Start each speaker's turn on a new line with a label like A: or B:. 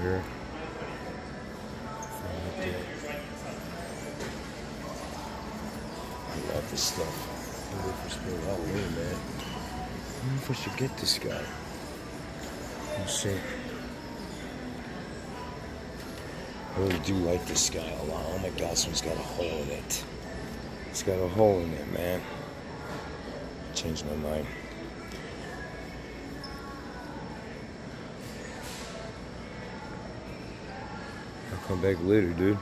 A: here. I love this stuff. Halloween, man. I wonder if oh, I should get this guy. Let's see. I really do like this guy a lot. Oh my god, someone's got a hole in it. It's got a hole in it, man. Changed my mind. I'll come back later, dude.